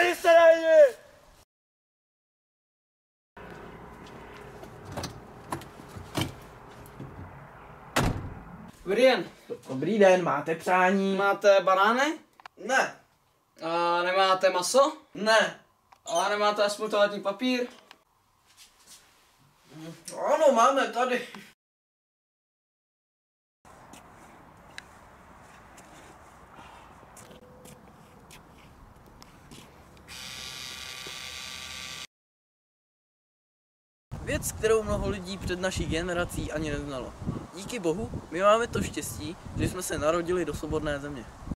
何してないに Dobrý den. Dobrý den, máte přání? Máte banány? Ne. A nemáte maso? Ne. A nemáte aspoň toaletní papír? Ano, máme tady. Věc, kterou mnoho lidí před naší generací ani neznalo. Díky bohu, my máme to štěstí, že jsme se narodili do svobodné země.